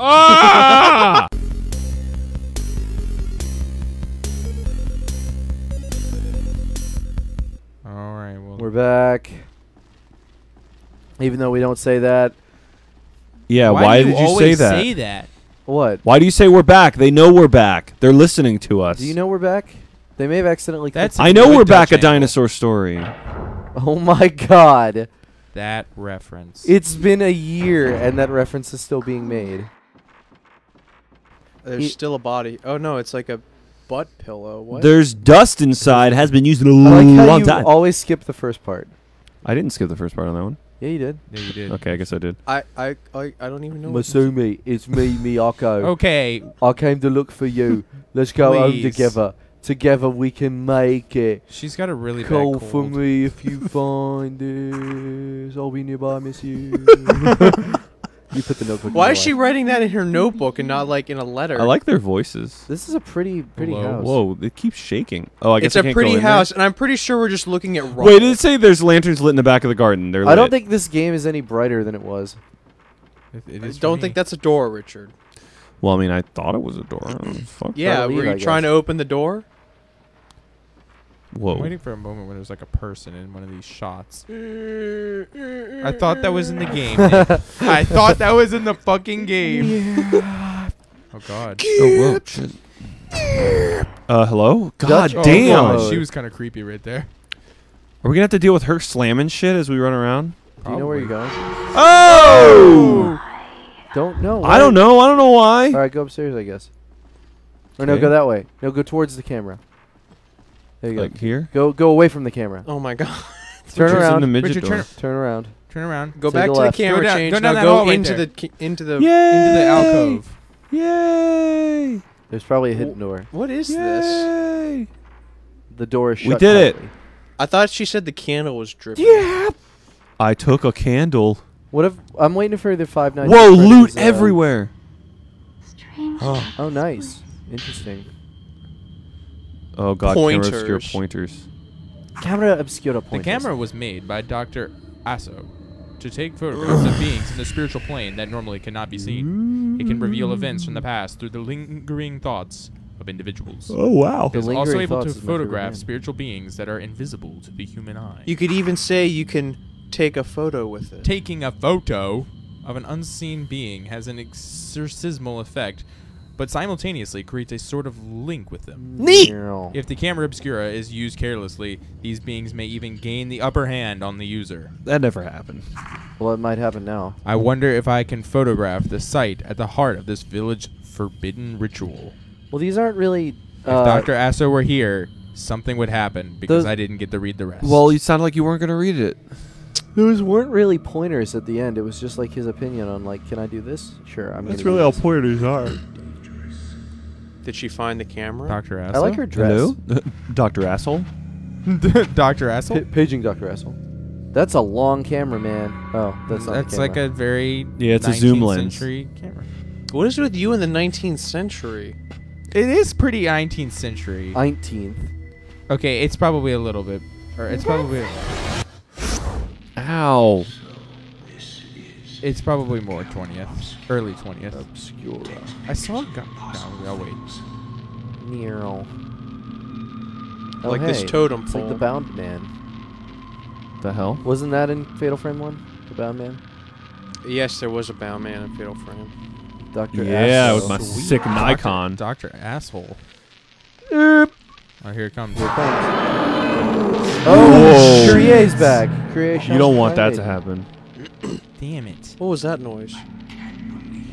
Ah! All right. Well, We're back. Even though we don't say that. yeah, why, do did you say always that? Say that. What? Why do you say we're back? They know we're back. They're listening to us. Do you know we're back? They may have accidentally. That's clicked I a know we're back. A dinosaur story. Oh my god. That reference. It's been a year and that reference is still being made. There's He- still a body. Oh no, it's like a butt pillow. What? There's dust inside. Has been used in a I like how long you time. always skip the first part. I didn't skip the first part on that one. Yeah, you did. yeah, you did. Okay, I guess I did. I, I I I don't even know. Masumi, it's me, Miyako. Okay. I came to look for you. Let's go home together. Together we can make it. She's got a really Call bad for me if you find this. I'll be nearby, miss you. you put the notebook. Why your is she writing that in her notebook and not like in a letter? I like their voices. This is a pretty, pretty Whoa. house. Whoa, it keeps shaking. Oh, I guess it's I a can't pretty go in there. house, and I'm pretty sure we're just looking at. Wait, did it say there's lanterns lit in the back of the garden? They're I don't lit. think this game is any brighter than it was. It, it I is for don't me. think that's a door, Richard. Well, I mean, I thought it was a door. Fuck. Yeah, leave, were you I trying guess. to open the door? I'm waiting for a moment when there's like a person in one of these shots. I thought that was in the game. I thought that was in the fucking game. Oh god. Oh, whoa. Uh, hello? God Dutch Oh, damn. God, She was kind of creepy right there. Are we gonna have to deal with her slamming shit as we run around? Do you know where you're going? Oh! Don't know. I don't know. I don't know why. All right, go upstairs, I guess. Or no, go that way. No, go towards the camera. There you go. Like here? Go, go away from the camera. Oh my god! Turn Richard's around. the Richard, turn- Turn around. Turn around. Go To back the to the camera Go down- change. go down now that go right into there. the into the. Yay! Into the alcove. Yay! There's probably a hidden door. What is this? The door is shut. We did it. I thought she said the candle was dripping. Yeah. I took a candle. What if I'm waiting for the five nights? Whoa! Loot uh, everywhere. Oh, oh, nice. Interesting. Oh god! Camera obscura Pointers. pointers. Camera obscura The camera was made by Dr. Aso to take photographs of beings in the spiritual plane that normally cannot be seen. It can reveal events from the past through the lingering thoughts of individuals. Oh wow! The It is also able to thoughts is my favorite photograph spiritual beings that are invisible to the human eye. You could even say you can take a photo with it. Taking a photo of an unseen being has an exorcismal effect, but simultaneously creates a sort of link with them. Neat! If the camera obscura is used carelessly, these beings may even gain the upper hand on the user. That never happened. Well, it might happen now. I wonder if I can photograph the site at the heart of this village forbidden ritual. Well, these aren't really. If Uh, Dr. Aso were here, something would happen because I didn't get to read the rest. Well, you sounded like you weren't gonna read it. Those weren't really pointers at the end. It was just like his opinion on like, can I do this? Sure, I'm. That's really do all pointers are. Did she find the camera? Dr. Aso? I like her dress. Hello, Doctor Asshole. Dr. Aso? Pa- paging Dr. Asshole. That's a long camera, man. Oh, that's not. That's the like a very Yeah, it's a zoom lens. century camera. What is with you in the 19th century? It is pretty 19th century. 19th. okay, it's probably a little bit, or it's probably, Ow! It's probably more 20th, early 20th. Obscura. I saw a gun. No, I'll wait. Nero. Oh, like this totem It's like pole. the Bound Man. The hell? Wasn't that in Fatal Frame 1? The Bound Man? yes, there was a bound man in Fatal Frame. Dr. Yeah, Aso. with my Sweet. sick Nikon. Doctor asshole. Erp. Oh, here it comes. Here it comes. Oh, Whoa. Oh, Curier's back. Creation. You don't want that to happen. Damn it. What was that noise?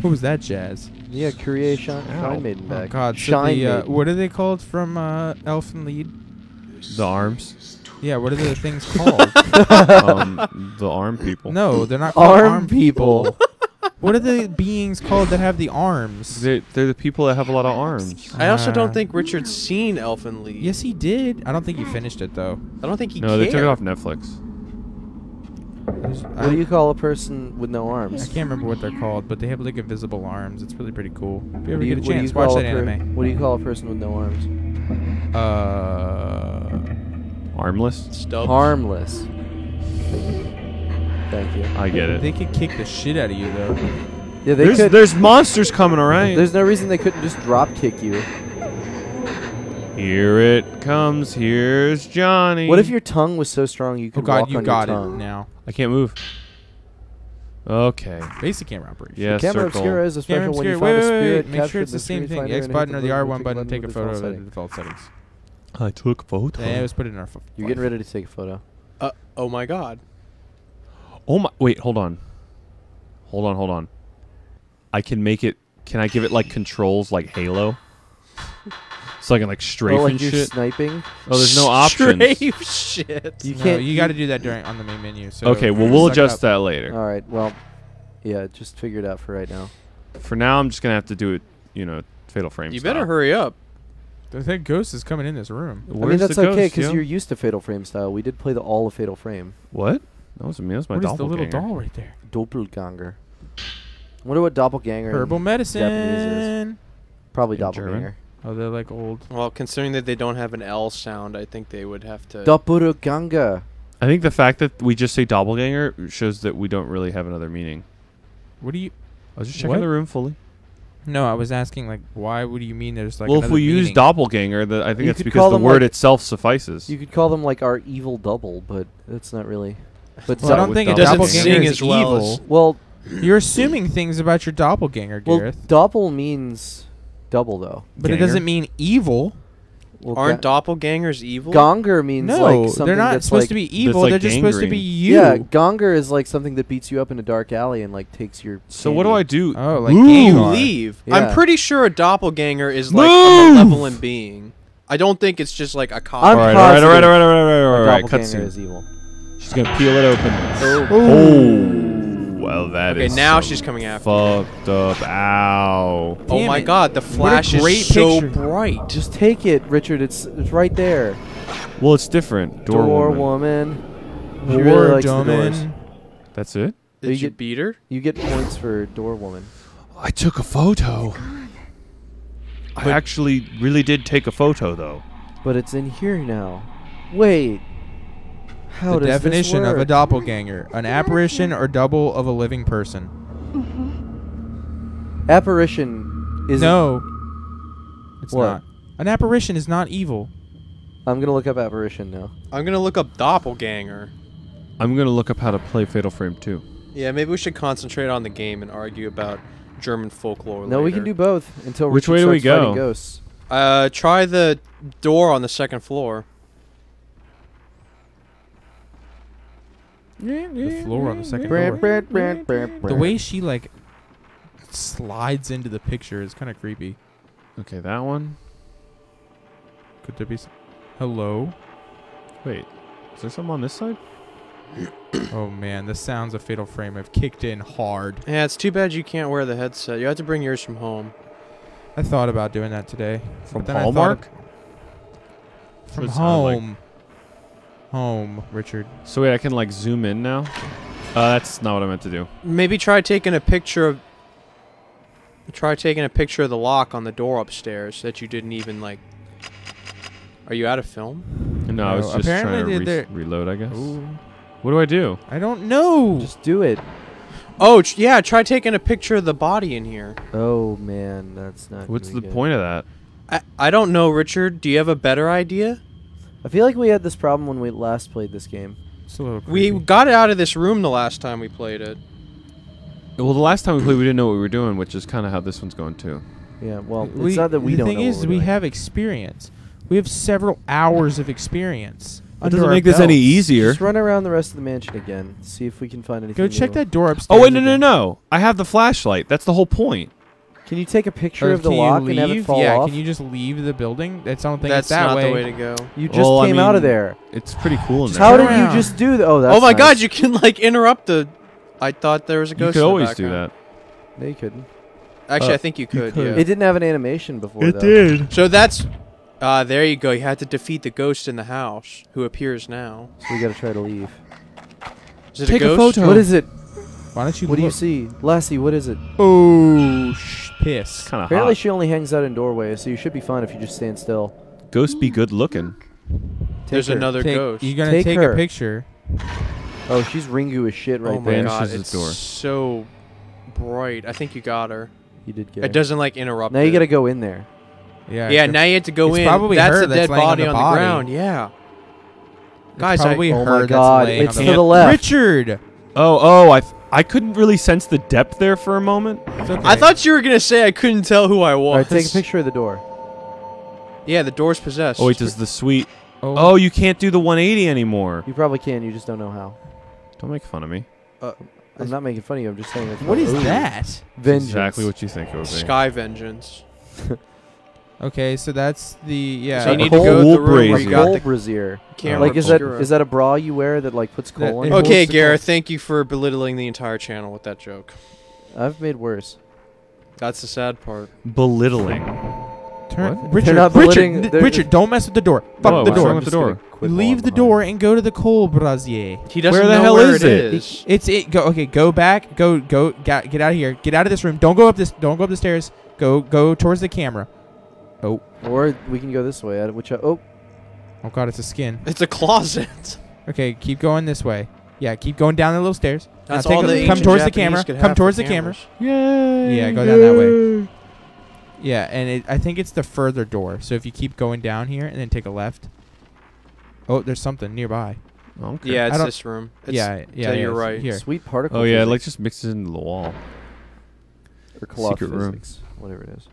What was that jazz? Yeah, Curie Shine, Ow. Shine Maiden Oh back. God! So Shine the, uh, Maiden. what are they called from uh, Elfen Lied? The arms. Yeah, what are the things called? um, the arm people. no, they're not called Arm arm, people. what are the beings called that have the arms? They're, they're the people that have a lot of arms. I also Uh, don't think Richard's seen Elfen Lied. Yes, he did. I don't think he finished it though. I don't think he No, cared. they took it off Netflix. What do you call a person with no arms? I can't remember what they're called, but they have like invisible arms. It's really pretty cool. If you ever do you, get a what do you chance, watch that per- anime. What do you call a person with no arms? Uh, Armless? Stubbs. Harmless. Thank you. I get it. they could kick the shit out of you though. Yeah, they There's, could. there's monsters coming, all right? There's no reason they couldn't just drop kick you. Here it comes. Here's Johnny. What if your tongue was so strong you Oh could god, walk you on got your it tongue? now. I can't move. Okay. Basic camera operation. Yeah, Camera circle. obscura is a Camera special when you find Wait, a wait, spirit wait. Make sure it's in the same thing. Fighter X button or the R1 with the button. Take a photo default of the default settings. I took a photo. Yeah, let's put it in our. F- You're getting ready to take a photo. Uh, oh my god. Oh my! Wait, hold on. Hold on, hold on. I can make it. Can I give it like controls like Halo? So I can like strafe oh, like and you're shit. sniping. Oh, there's no options. Strafe shit. You can't. you got to do that during on the main menu. So Okay, well we'll adjust that later. All right. Well, yeah. Just figure it out for right now. For now, I'm just gonna have to do it. You know, Fatal Frame. You style. better hurry up. I think Ghost is coming in this room. I mean, that's okay because yo? you're used to Fatal Frame style. We did play the all of Fatal Frame. What? That was me. That was my What is the little doll right there? Doppelganger. wonder what doppelganger. in Herbal Japanese is. medicine. Probably In doppelganger. Oh, they're like old. Well, considering that they don't have an L sound, I think they would have to. Doppelganger. I think the fact that we just say doppelganger shows that we don't really have another meaning. What do you? I was just checking What? the room fully. No, I was asking like, why would you mean there's like? well, if another we use doppelganger, that I think You that's because the word like- itself suffices. You could call them like our evil double, but that's not really. But Well, I don't think a It doesn't doppelganger sing is as well evil. as- well, You're assuming things about your doppelganger, Gareth. well, doppel means double though. but it doesn't mean evil. Well, Aren't ga- doppelgangers evil? Gonger means No, like something they're not that's supposed like, to be evil. like they're just supposed to be gangrene. you. Yeah, Gonger is like something that beats you up in a dark alley and like takes your. so what do I candy. do? Oh, like Ooh. Gengar. Leave. Yeah. I'm pretty sure a doppelganger is like Move! a malevolent being. I don't think it's just like a copy. I'm All right, all right, all right, all right, all right, all right, all right. doppelganger Cutscene. is evil. She's gonna peel it open. Oh. oh. Oh, well, that is Okay, now some she's coming after me. fucked up. Ow. Oh my it. god, the flash great is so picture. bright. Just take it, Richard. It's it's right there. Well, it's different. Door, Door, woman. woman. She really likes the doors. That's it. Did you you get- beat her? You get points for door woman. I took a photo. I actually really did take a photo, though. But it's in here now. Wait. How the definition of a doppelganger: an apparition or double of a living person. apparition is no, it's What? not. An apparition is not evil. I'm gonna look up apparition now. I'm gonna look up doppelganger. I'm gonna look up how to play Fatal Frame 2. Yeah, maybe we should concentrate on the game and argue about German folklore. No, we can do both until Which Richard way do we go? Ghosts. Uh, try the door on the second floor. The floor on the second floor. The way she like slides into the picture is kind of creepy. Okay, that one. Could there be? Some Hello. Wait, is there something on this side? Oh man, the sounds of Fatal Frame have kicked in hard. Yeah, it's too bad you can't wear the headset. You have to bring yours from home. I thought about doing that today. From but then I thought Hallmark? of- From Does it sound like- home. Home, Richard. So wait, I can like zoom in now. Uh, that's not what I meant to do. Maybe try taking a picture of. Try taking a picture of the lock on the door upstairs that you didn't even like. Are you out of film? No, I was just trying apparently to re- reload. I guess. Ooh. What do I do? I don't know. Just do it. Oh, yeah. Try taking a picture of the body in here. Oh man, that's not. What's gonna the good. point of that? I, I don't know, Richard. Do you have a better idea? I feel like we had this problem when we last played this game. It's a little We got it out of this room the last time we played it. Well, the last time we played, we didn't know what we were doing, which is kind of how this one's going too. Yeah. Well, it's We- not that we the don't thing is, what we're we doing. have experience. We have several hours of experience. It doesn't our make this any belts. easier. Just run around the rest of the mansion again. See if we can find anything. Go check new. that door upstairs. Oh wait, no, no, again. no! I have the flashlight. That's the whole point. Can you take a picture Or of the can lock you and have it leave? fall yeah, off? can you just leave the building? That's I don't think That's it's that not way. the way to go. You just Well, I came out of there. It's pretty cool in Just there. How turn did you just do that? Oh, that's oh my nice. God! You can like interrupt the. I thought there was a ghost. You could in the always do background. that. No, you couldn't. Actually, Uh, I think you could. could. Yeah. It didn't have an animation before. though. did. So that's. Uh, there you go. You had to defeat the ghost in the house, who appears now. So we got to try to leave. Is it Take a a photo. What is it? Why don't you? What do you see, Lassie? What is it? Oh, sh- piss. Kind of Apparently, hot. she only hangs out in doorways, so you should be fine if you just stand still. Ghost be good looking. Take There's her. another Take- ghost. You're gonna Take take her. a picture. Oh, she's Ringu as shit right oh my there. Vanishes God! his It's door. so bright. I think you got her. You did get. It her. doesn't like interrupt. Now you gotta go in there. Yeah. Yeah, now you have to go It's in. probably that's her a that's dead laying on body the on the, body. ground. Yeah. It's Guys, I- probably oh her my God, laying it's on to the the left. Richard. Oh, oh, I, th- I couldn't really sense the depth there for a moment. Okay. I thought you were gonna say I couldn't tell who I was. All right, take a picture of the door. Yeah, the door's possessed. Oh wait, does the sweet? Oh, Oh, you can't do the 180 anymore. You probably can. You just don't know how. Don't make fun of me. Uh, I'm not making fun of you. I'm just saying. That's what is that? Vengeance. Exactly what you think it would be. Sky Vengeance. Okay, so that's the yeah. So you a need to go to the room where brazier. you got Coal the brazier. camera. Like, is that obscura. is that a bra you wear that like puts coal it in? Okay, the Gareth, thank you for belittling the entire channel with that joke. I've made worse. That's the sad part. Belittling. Turn, What? Richard, They're not Richard, belittling- n- Richard, don't mess with the door. Fuck Whoa, the door. wrong with the door? Leave the door and go to the coal brazier. He doesn't Where the know hell where is it it? is. It's it. Go okay. Go back. Go go. Get, get out of here. Get out of this room. Don't go up this. Don't go up the stairs. Go go towards the camera. Oh Or we can go this way. I- Which I, oh, oh god, it's a skin. It's a closet. Okay, keep going this way. Yeah, keep going down the little stairs. Now That's take all a- the come ancient towards the camera. could Come towards the camera. cameras. Yay! Yeah, go down that way. Yeah, and it, I think it's the further door. So if you keep going down here and then take a left. Oh, there's something nearby. Oh, okay. Yeah, it's this room. It's yeah, yeah, to yeah, your it's right. Here. sweet particle. Oh yeah, it, like physics. just mixes into the wall. or cloth secret room. whatever it is.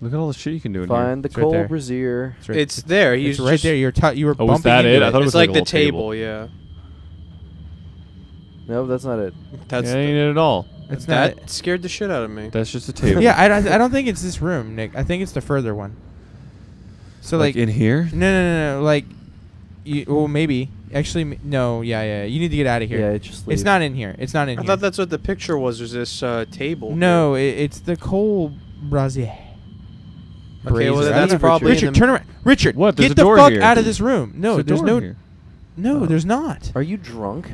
Look at all the shit you can do in here. Find the It's right coal there. brazier. It's right, It's there. it's right just, there. You're t- you were Oh, was bumping that into it? I thought it It's was like, like a the little table. table. Yeah. No, that's not it. That's yeah, the- ain't it at all. It's that not. scared the shit out of me. That's just a table. Yeah, I don't, I don't think it's this room, Nick. I think it's the further one. So like, like, in here. no, no, no, no, like, you, well, maybe actually, m- no, yeah, yeah. You need to get out of here. Yeah, it just. it's not in here. It's not in here. I here. thought that's what the picture was. Was this uh, table? no, it, it's the coal brazier. Okay, well Brazier. that's Richard. probably Richard, turn around. Richard, What? There's get a the door fuck here. out of this room. No, There's a there's door no, here. no, Oh. there's not. Are you drunk?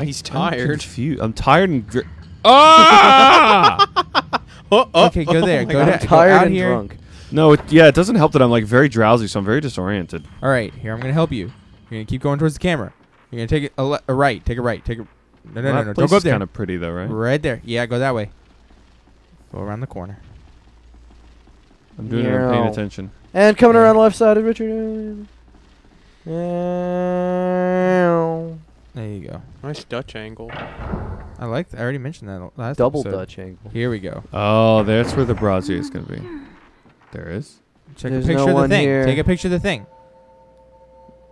He's I'm tired. confused. I'm tired and. Gr- ah! Oh, oh, Okay, go oh there, my go God. there. I'm tired out and here. drunk. no, it, yeah, it doesn't help that I'm like very drowsy, so I'm very disoriented. All right, here I'm gonna help you. You're gonna keep going towards the camera. You're gonna take it a, le- a right. Take a right. Take a. No, no, no, no. Don't go up is there. kind of pretty though, right? Right there. Yeah, go that way. Go around the corner. I'm doing it. I'm paying attention. And coming Yeah. around the left side of Richard. Meow. There you go. Nice Dutch angle. I like. I already mentioned that last Double episode. Dutch angle. Here we go. Oh, that's where the brazier is gonna be. There is. Check There's a picture no of the thing. here. Take a picture of the thing.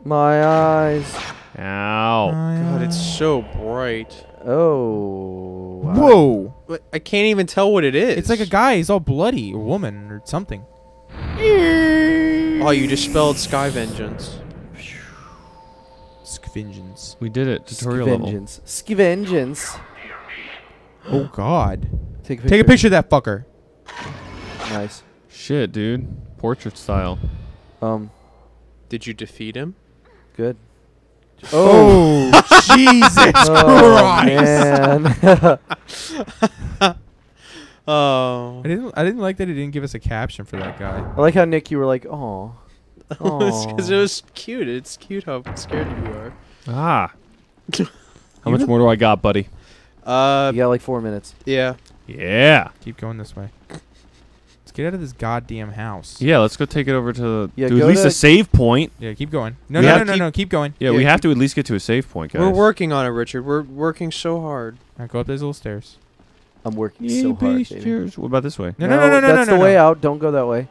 My eyes. Ow. God, it's so bright. Oh. wow. Whoa! But I can't even tell what it is. It's like a guy. He's all bloody, or woman, or something. Oh, you just spelled Sky Vengeance. Scavengeance. We did it. Tutorial level. Skivengeance. Skivengeance. Oh God! Take a picture. Take a picture of that fucker. Nice. Shit, dude. Portrait style. Um. Did you defeat him? Good. Oh, Jesus Oh Christ! man. Oh. I didn't. I didn't like that he didn't give us a caption for that guy. I like how Nick, you were like, oh. Because it was cute. It's cute how scared you are. Ah. How much more do I got, buddy? Uh, You got like four minutes. yeah. Yeah. Keep going this way. Let's get out of this goddamn house. Yeah, let's go take it over to, Yeah, to at least to- a save point. Yeah, keep going. No, We no, no, no, to no. Keep going. Yeah, Yeah, we have to at least get to a save point, guys. We're working on it, Richard. We're working so hard. Now go up those little stairs. I'm working Yeah, so hard. beast cheers. What about this way? No, no, no, no, no, That's no, the no, way out. Don't go that way.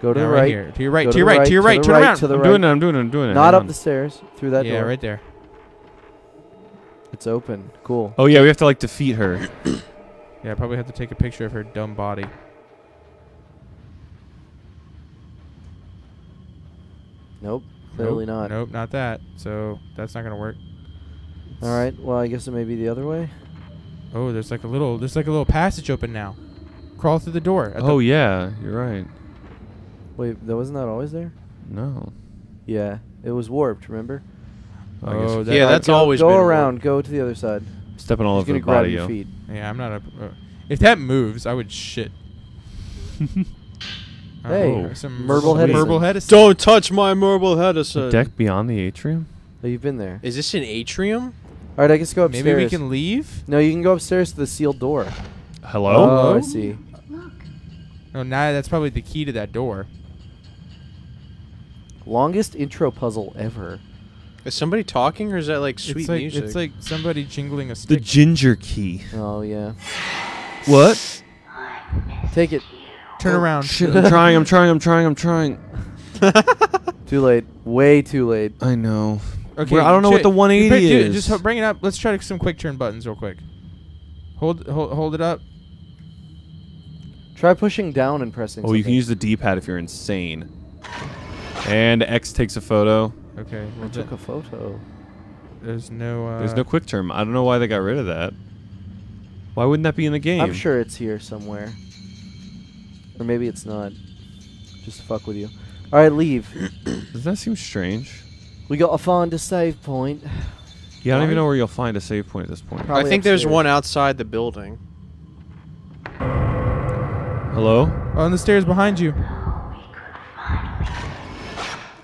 Go to No, the right right. here. To your right. To your right. To your right. Turn around. To the I'm right. doing it. I'm doing it. I'm doing it. Not up the stairs. Through that door. yeah, right there. It's open. Cool. Oh yeah, we have to like defeat her. Yeah, I probably have to take a picture of her dumb body. Nope. Clearly nope, not. Nope, not that. So that's not gonna work. All right. Well, I guess it may be the other way. Oh, there's like a little. There's like a little passage open now. Crawl through the door. at the- Oh yeah, you're right. Wait, that wasn't that always there? No. Yeah. It was warped. Remember? Oh, that- Yeah, All right, that's go, always go been around. Go to the other side. stepping all He's over gonna the grab body, your yo. feet. Yeah, I'm not a. Uh, if that moves, I would shit. Uh-huh. Hey, Oh, some Merble some Hedison. Merble Hedison. Don't touch my marble head. The deck beyond the atrium. Oh, you've been there. Is this an atrium? All right, I guess go upstairs. Maybe we can leave. No, you can go upstairs to the sealed door. Hello? Oh, I Hello? see. No, now that's probably the key to that door. Longest intro puzzle ever. Is somebody talking or is that like sweet it's like music? it's like somebody jingling a the stick. ginger key. Oh yeah. What? Take it. Turn around. Shit, I'm trying, I'm trying, I'm trying, I'm trying. Too late. Way too late. I know. Okay, Well, I don't know what the 180 Bring- dude, is. Just ho- bring it up. Let's try some quick turn buttons real quick. Hold hold hold it up. Try pushing down and pressing. Oh, you can use the D-pad if you're insane. And X takes a photo. Okay. I took a photo. there's no. Uh, There's no quick term. I don't know why they got rid of that. Why wouldn't that be in the game? I'm sure it's here somewhere. Or maybe it's not. Just to fuck with you. All right, leave. Does that seem strange? we got to find a save point. Yeah, I don't even know where you'll find a save point at this point. Probably I think there's one outside the building. Hello? on the stairs behind you.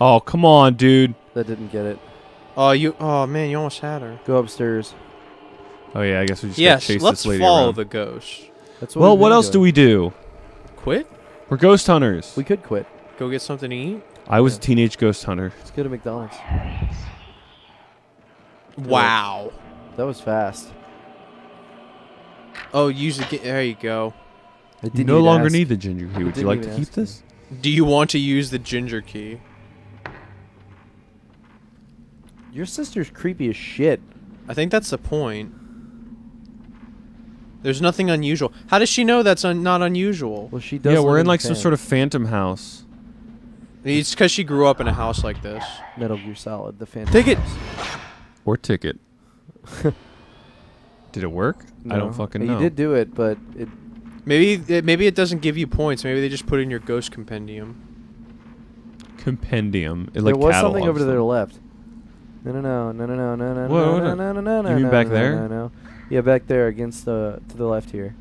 Oh, come on, dude. That didn't get it. Oh, you. Oh man, you almost had her. Go upstairs. Oh yeah, I guess we just gotta Yes, chase let's this lady follow around. the ghost. That's what Well, we've what been else do we do? Quit. We're ghost hunters. We could quit. Go get something to eat. I was a teenage ghost hunter. Let's go to McDonald's. Wow. That was fast. Oh, use the. There you go. I You didn't no even longer ask. need the ginger key. Would you didn't like even to keep ask you. this? Do you want to use the ginger key? Your sister's creepy as shit. I think that's the point. There's nothing unusual. How does she know that's un- not unusual? Well, she does. Yeah, we're in like some sort of phantom house. It's because she grew up in a house like this. Metal Gear Solid, the Phantom. Take it. House. Or ticket. Did it work? I don't fucking You know. did do it, but it. Maybe it, maybe it doesn't give you points. Maybe they just put in your ghost compendium. Compendium. It like there was something over to their left. No, no, no, no, no, no, no, no, What- no, what- no, no, no, no, you mean no, back no, there? No, no. Yeah, back there against the to the left here.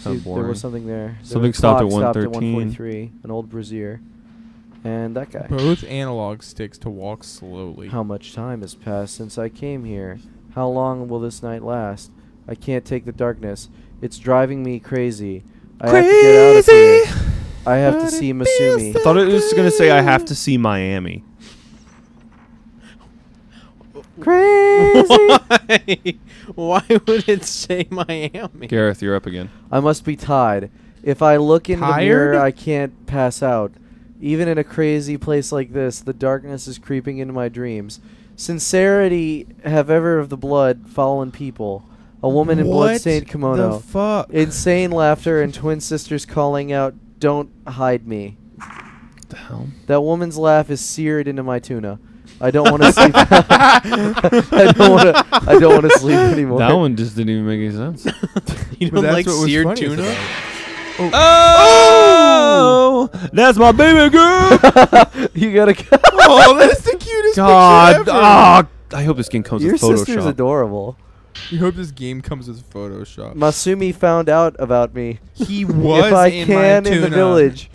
See, there was something there. There Something a stopped at stopped at 113. 143, an old brazier, and that guy. Both analog sticks to walk slowly. How much time has passed since I came here? How long will this night last? I can't take the darkness. It's driving me crazy. I have to get out of here. I have to see Masumi. I thought it was gonna say I have to see Miami. Crazy. Why? Why would it say Miami? Gareth, you're up again. I must be tied. If I look in the mirror, I can't pass out. Even in a crazy place like this, the darkness is creeping into my dreams. Sincerity have ever of the blood fallen people. A woman in blood-stained kimono. fuck? Insane laughter and twin sisters calling out, "Don't hide me." What the hell? That woman's laugh is seared into my tuna. I don't want to sleep. I don't want to. I don't want to sleep anymore. That one just didn't even make any sense. You don't that's like what was seared funniest tuna? about it. oh, that's my baby girl. you gotta. oh, that's the cutest God, picture ever. ah, I hope this game comes Your with sister's adorable. You hope this game comes with Photoshop. Masumi found out about me. he was if I in can my in the village,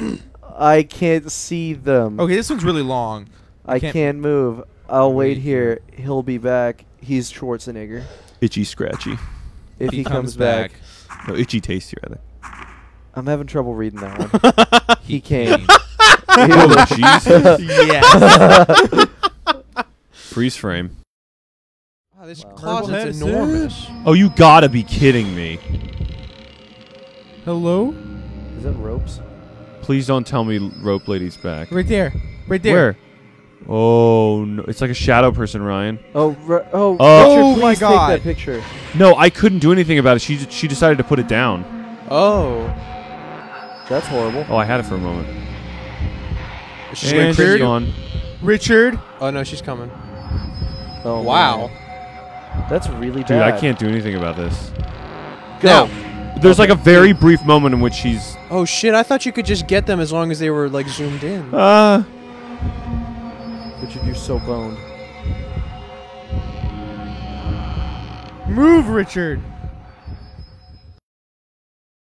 I can't see them. Okay, this one's really long. I can't- can't, move. I'll wait, Wait here. He'll be back. He's Schwarzenegger. Itchy scratchy. If he, comes, back. No, itchy tasty rather. I'm having trouble reading that one. he came. Oh Jesus! yes. Freeze frame. Wow, this Wow. closet's Purple enormous. Oh, you gotta be kidding me! Hello? Is that ropes? Please don't tell me rope lady's back. Right there. Right there. Where? Oh no! It's like a shadow person, Ryan. Oh, ri- oh, Oh. Richard, Oh my God. take that picture. No, I couldn't do anything about it. She she decided to put it down. Oh. That's horrible. Oh, I had it for a moment. She's And like she's crazy. gone. Richard. Oh no, she's coming. Oh, wow. man. That's really Dude, bad. I can't do anything about this. Go. There's like a very brief moment in which she's. Oh shit! I thought you could just get them as long as they were like zoomed in. Uh, Richard, you're so boned. Move, Richard.